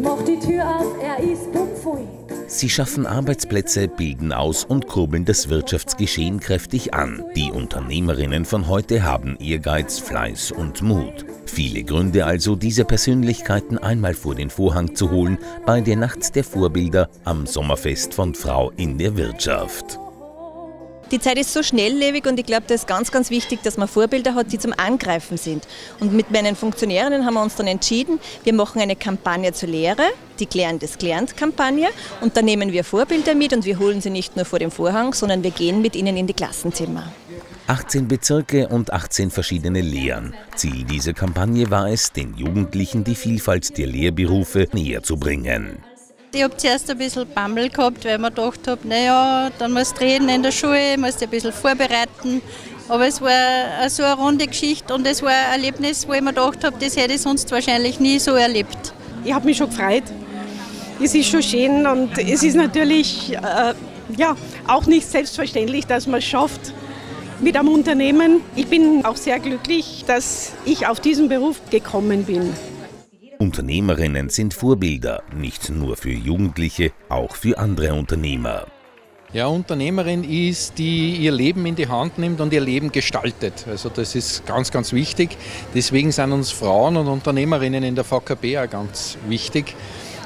macht die Tür auf, er ist bummvoll. Sie schaffen Arbeitsplätze, bilden aus und kurbeln das Wirtschaftsgeschehen kräftig an. Die Unternehmerinnen von heute haben Ehrgeiz, Fleiß und Mut. Viele Gründe also, diese Persönlichkeiten einmal vor den Vorhang zu holen bei der Nacht der Vorbilder am Sommerfest von Frau in der Wirtschaft. Die Zeit ist so schnelllebig und ich glaube, das ist ganz, ganz wichtig, dass man Vorbilder hat, die zum Angreifen sind. Und mit meinen Funktionärinnen haben wir uns dann entschieden, wir machen eine Kampagne zur Lehre, die Klären des Klären-Kampagne. Und da nehmen wir Vorbilder mit und wir holen sie nicht nur vor dem Vorhang, sondern wir gehen mit ihnen in die Klassenzimmer. 18 Bezirke und 18 verschiedene Lehren. Ziel dieser Kampagne war es, den Jugendlichen die Vielfalt der Lehrberufe näher zu bringen. Ich habe zuerst ein bisschen Bammel gehabt, weil ich mir gedacht habe, naja, dann musst du reden in der Schule, musst dich ein bisschen vorbereiten. Aber es war so eine runde Geschichte und es war ein Erlebnis, wo ich mir gedacht habe, das hätte ich sonst wahrscheinlich nie so erlebt. Ich habe mich schon gefreut. Es ist schon schön und es ist natürlich äh, ja, auch nicht selbstverständlich, dass man es schafft mit einem Unternehmen. Ich bin auch sehr glücklich, dass ich auf diesen Beruf gekommen bin. Unternehmerinnen sind Vorbilder, nicht nur für Jugendliche, auch für andere Unternehmer. Ja, Unternehmerin ist, die ihr Leben in die Hand nimmt und ihr Leben gestaltet. Also das ist ganz, ganz wichtig. Deswegen sind uns Frauen und Unternehmerinnen in der VKB auch ganz wichtig,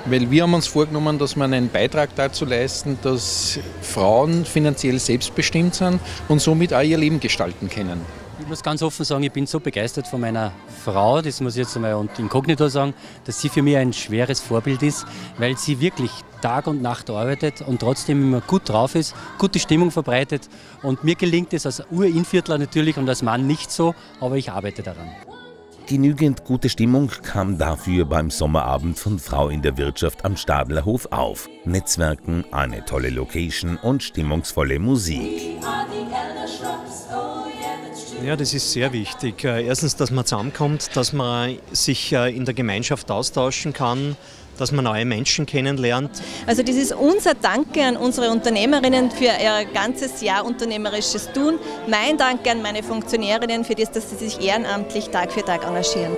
weil wir haben uns vorgenommen, dass wir einen Beitrag dazu leisten, dass Frauen finanziell selbstbestimmt sind und somit auch ihr Leben gestalten können. Ich muss ganz offen sagen, ich bin so begeistert von meiner Frau, das muss ich jetzt einmal inkognito sagen, dass sie für mich ein schweres Vorbild ist, weil sie wirklich Tag und Nacht arbeitet und trotzdem immer gut drauf ist, gute Stimmung verbreitet. Und mir gelingt es als Urinviertler natürlich und als Mann nicht so, aber ich arbeite daran. Genügend gute Stimmung kam dafür beim Sommerabend von Frau in der Wirtschaft am Stadlerhof auf. Netzwerken, eine tolle Location und stimmungsvolle Musik. Ja, das ist sehr wichtig. Äh, erstens, dass man zusammenkommt, dass man sich äh, in der Gemeinschaft austauschen kann, dass man neue Menschen kennenlernt. Also das ist unser Danke an unsere Unternehmerinnen für ihr ganzes Jahr unternehmerisches Tun. Mein Dank an meine Funktionärinnen für das, dass sie sich ehrenamtlich Tag für Tag engagieren.